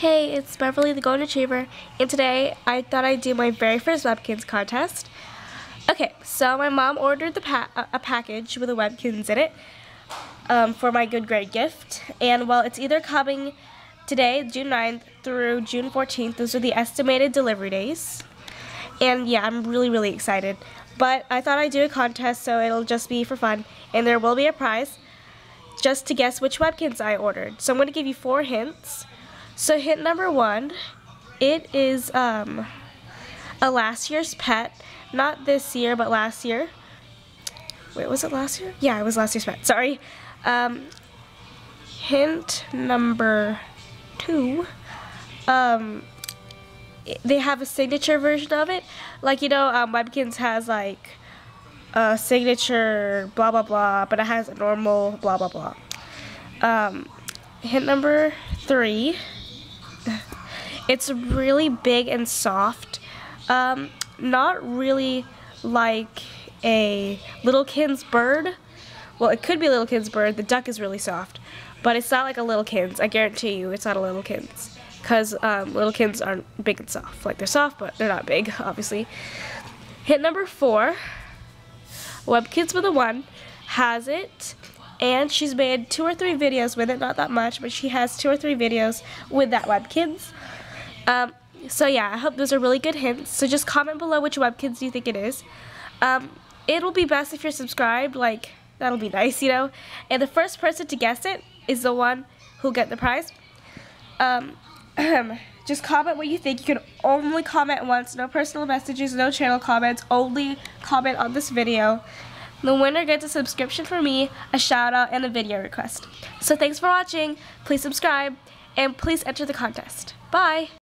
Hey, it's Beverly the Golden Retriever, and today I thought I'd do my very first Webkinz contest. Okay, so my mom ordered the pa a package with a Webkinz in it um, for my good grade gift, and well, it's either coming today, June 9th, through June 14th. Those are the estimated delivery days. And yeah, I'm really, really excited. But I thought I'd do a contest, so it'll just be for fun, and there will be a prize just to guess which Webkinz I ordered. So I'm going to give you four hints. So hint number one, it is um, a last year's pet. Not this year, but last year. Wait, was it last year? Yeah, it was last year's pet. Sorry. Um, hint number two, um, they have a signature version of it. Like, you know, um, Webkinz has like a signature blah blah blah, but it has a normal blah blah blah. Um, hint number three, it's really big and soft. Um, not really like a little Littlekins bird. Well, it could be a Littlekins bird. The duck is really soft. But it's not like a little Littlekins. I guarantee you it's not a little Littlekins. Because um, Littlekins aren't big and soft. Like, they're soft, but they're not big, obviously. Hit number four. Webkinz with a 1 has it. And she's made two or three videos with it. Not that much, but she has two or three videos with that Webkinz. Um, so yeah, I hope those are really good hints. So just comment below which Webkinz you think it is. Um, it'll be best if you're subscribed, like, that'll be nice, you know. And the first person to guess it is the one who'll get the prize. Um, just comment what you think. You can only comment once, no personal messages, no channel comments, only comment on this video. The winner gets a subscription from me, a shout out, and a video request. So thanks for watching, please subscribe, and please enter the contest. Bye!